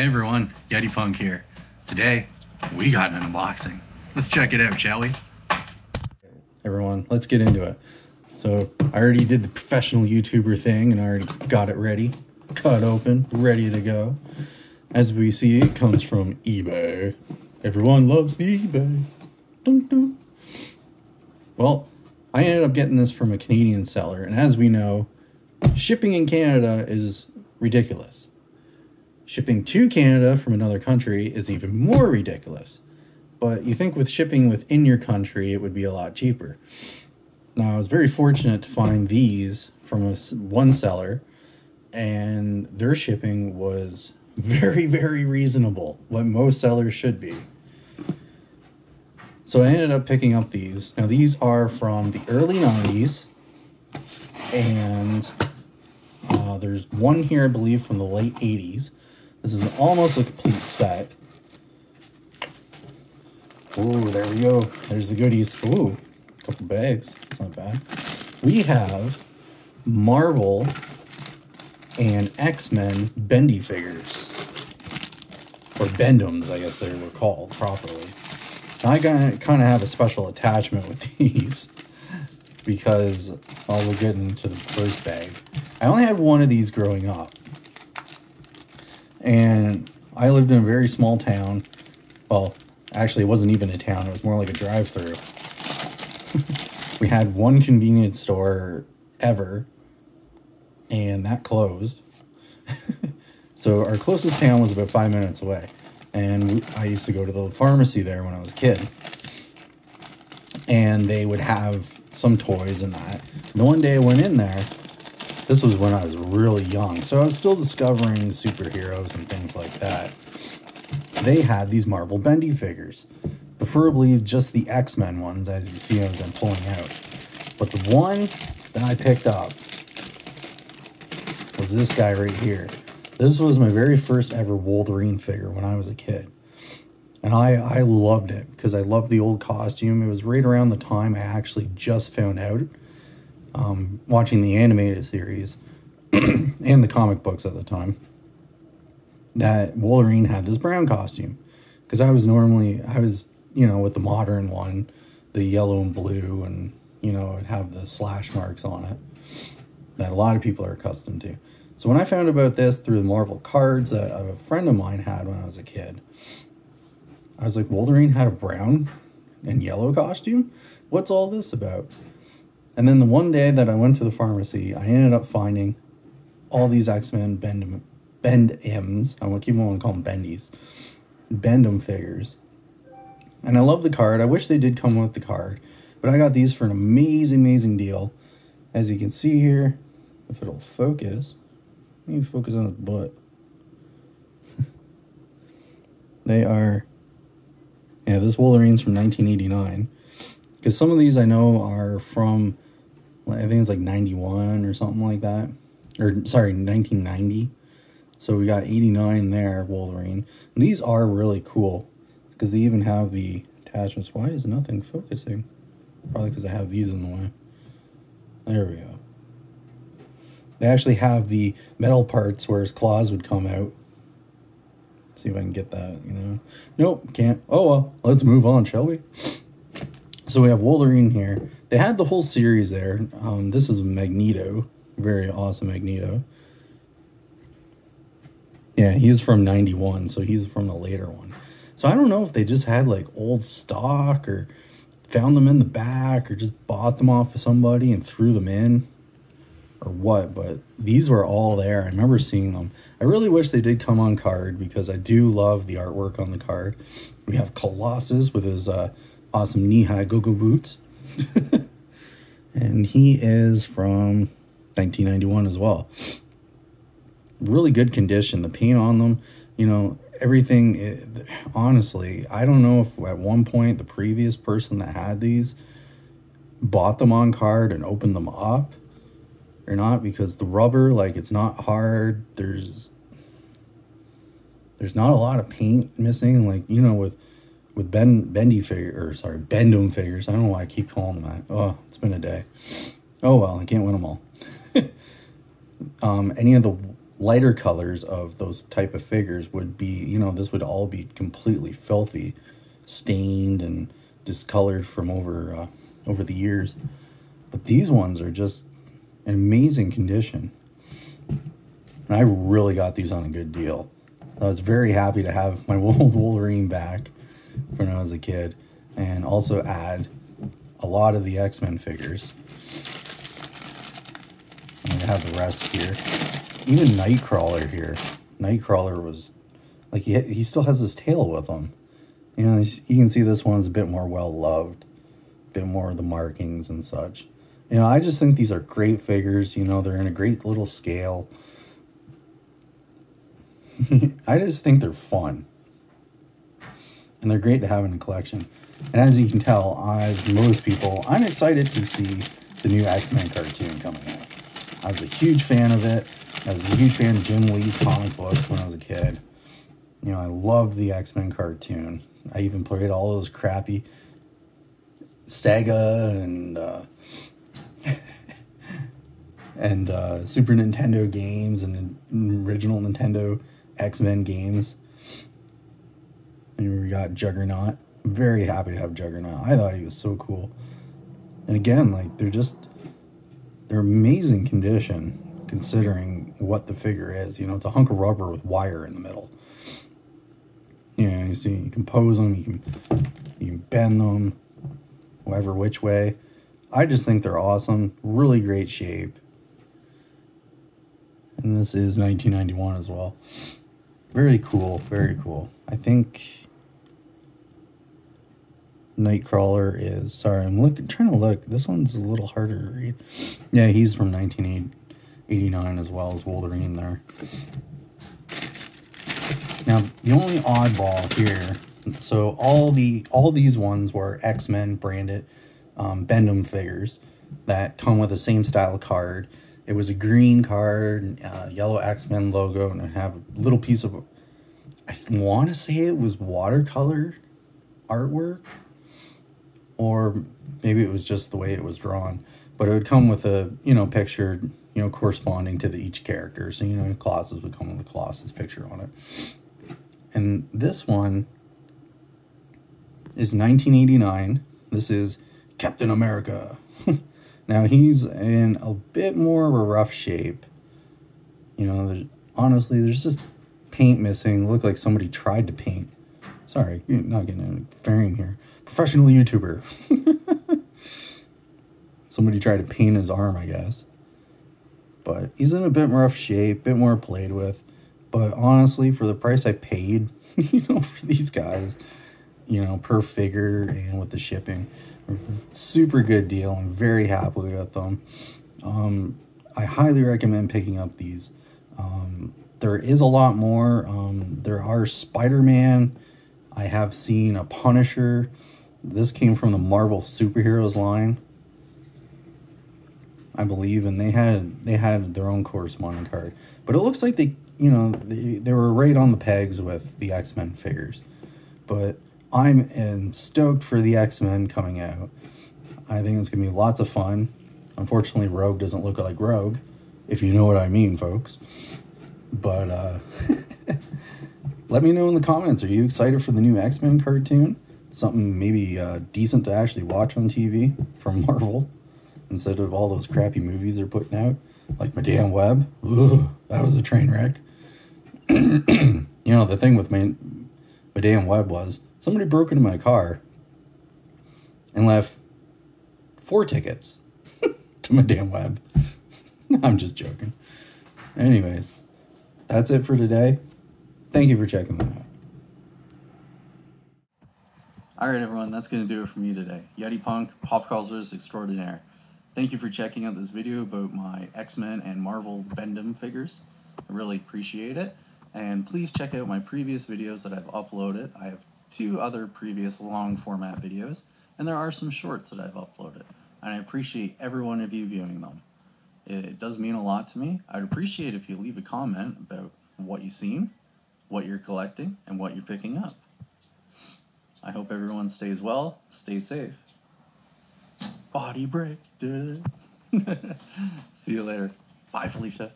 Hey everyone, Yeti Punk here. Today, we got an unboxing. Let's check it out, shall we? Everyone, let's get into it. So, I already did the professional YouTuber thing and I already got it ready, cut open, ready to go. As we see, it comes from eBay. Everyone loves eBay. Dun, dun. Well, I ended up getting this from a Canadian seller, and as we know, shipping in Canada is ridiculous. Shipping to Canada from another country is even more ridiculous. But you think with shipping within your country, it would be a lot cheaper. Now, I was very fortunate to find these from a, one seller, and their shipping was very, very reasonable, what most sellers should be. So I ended up picking up these. Now, these are from the early 90s, and uh, there's one here, I believe, from the late 80s. This is almost a complete set. Oh, there we go. There's the goodies. Ooh, a couple bags. It's not bad. We have Marvel and X-Men Bendy figures. Or Bend-Ems, I guess they were called properly. I kind of have a special attachment with these because oh, I'll get into the first bag. I only had one of these growing up. And I lived in a very small town. Well, actually, it wasn't even a town, it was more like a drive through. we had one convenience store ever, and that closed. so our closest town was about five minutes away. And I used to go to the pharmacy there when I was a kid. And they would have some toys and that. And one day I went in there, this was when I was really young, so I was still discovering superheroes and things like that. They had these Marvel Bendy figures, preferably just the X Men ones, as you see as I'm pulling out. But the one that I picked up was this guy right here. This was my very first ever Wolverine figure when I was a kid. And I, I loved it because I loved the old costume. It was right around the time I actually just found out um, watching the animated series and the comic books at the time that Wolverine had this brown costume because I was normally I was you know with the modern one, the yellow and blue, and you know it have the slash marks on it that a lot of people are accustomed to. So when I found about this through the Marvel cards that a friend of mine had when I was a kid, I was like, Wolverine had a brown and yellow costume. What's all this about? And then the one day that I went to the pharmacy, I ended up finding all these X Men Bend Bend-Ems. I want to keep on call them Bendies, Bend-Em figures. And I love the card. I wish they did come with the card, but I got these for an amazing, amazing deal. As you can see here, if it'll focus, you focus on the butt. they are, yeah, this Wolverine's from 1989. Because some of these I know are from, I think it's like 91 or something like that. Or, sorry, 1990. So we got 89 there, Wolverine. And these are really cool. Because they even have the attachments. Why is nothing focusing? Probably because I have these in the way. There we go. They actually have the metal parts where his claws would come out. See if I can get that, you know. Nope, can't. Oh well, let's move on, shall we? So we have Wolverine here. They had the whole series there. Um, this is Magneto. Very awesome Magneto. Yeah, he's from 91, so he's from the later one. So I don't know if they just had like old stock or found them in the back or just bought them off of somebody and threw them in or what, but these were all there. I remember seeing them. I really wish they did come on card because I do love the artwork on the card. We have Colossus with his uh, awesome knee-high go-go boots. and he is from 1991 as well. Really good condition. The paint on them, you know, everything. Eh, it, honestly, I don't know if at one point the previous person that had these bought them on card and opened them up or not because the rubber, like, it's not hard. There's there's not a lot of paint missing. Like, you know, with with Ben Bendy figure or sorry Bend-Em figures. I don't know why I keep calling them that. Oh, it's been a day. Oh well, I can't win them all. um, any of the lighter colors of those type of figures would be, you know, this would all be completely filthy, stained and discolored from over uh, over the years. But these ones are just in amazing condition. And I really got these on a good deal. I was very happy to have my old Wolverine back when I was a kid and also add a lot of the X-Men figures. Gonna have the rest here. Even Nightcrawler here. Nightcrawler was like he he still has his tail with him. You know, you can see this one's a bit more well loved, a bit more of the markings and such. You know, I just think these are great figures. You know, they're in a great little scale. I just think they're fun. And they're great to have in a collection. And as you can tell, as most people, I'm excited to see the new X-Men cartoon coming out. I was a huge fan of it. I was a huge fan of Jim Lee's comic books when I was a kid. You know, I loved the X-Men cartoon. I even played all those crappy Sega and uh, and uh, Super Nintendo games and original Nintendo X Men games. And we got Juggernaut. Very happy to have Juggernaut. I thought he was so cool. And again, like they're just they're amazing condition considering what the figure is. You know, it's a hunk of rubber with wire in the middle. Yeah, you see, you can pose them, you can you can bend them, whatever which way. I just think they're awesome. Really great shape. And this is 1991 as well. Very cool, very cool. I think Nightcrawler is, sorry, I'm looking, trying to look. This one's a little harder to read. Yeah, he's from 1989 as well as Wolverine there. Now, the only oddball here, so all the all these ones were X-Men branded um, Bend-Em figures that come with the same style card. It was a green card, uh, yellow X-Men logo, and it have a little piece of, I want to say it was watercolor artwork, or maybe it was just the way it was drawn. But it would come with a, you know, picture, you know, corresponding to the, each character. So, you know, Colossus would come with the Colossus picture on it. And this one is 1989. This is Captain America. now he's in a bit more of a rough shape. You know, there's, honestly, there's just paint missing. Look like somebody tried to paint. Sorry, not getting a frame here. Professional YouTuber. somebody tried to paint his arm, I guess. But he's in a bit rough shape, bit more played with. But honestly, for the price I paid, you know, for these guys, you know, per figure and with the shipping, super good deal. I'm very happy with them. Um, I highly recommend picking up these. Um, there is a lot more. Um, there are Spider Man. I have seen a Punisher. This came from the Marvel Superheroes line, I believe, and they had they had their own corresponding card. But it looks like they, you know, they, they were right on the pegs with the X Men figures. But I'm am stoked for the X Men coming out. I think it's gonna be lots of fun. Unfortunately, Rogue doesn't look like Rogue, if you know what I mean, folks. But uh, let me know in the comments. Are you excited for the new X Men cartoon? Something maybe uh, decent to actually watch on TV from Marvel instead of all those crappy movies they're putting out, like Madame Web. Ugh, that was a train wreck. you know the thing with my, Madame Web was somebody broke into my car and left four tickets to Madame Web. I'm just joking. Anyways, that's it for today. Thank you for checking them out. Alright everyone, that's going to do it for me today. Yeti Punk, Pop Cultures Extraordinaire. Thank you for checking out this video about my X-Men and Marvel Bend-Em figures. I really appreciate it. And please check out my previous videos that I've uploaded. I have two other previous long format videos, and there are some shorts that I've uploaded. And I appreciate every one of you viewing them. It does mean a lot to me. I'd appreciate if you leave a comment about what you've seen, what you're collecting, and what you're picking up. I hope everyone stays well, stay safe. Body break. See you later. Bye, Felicia.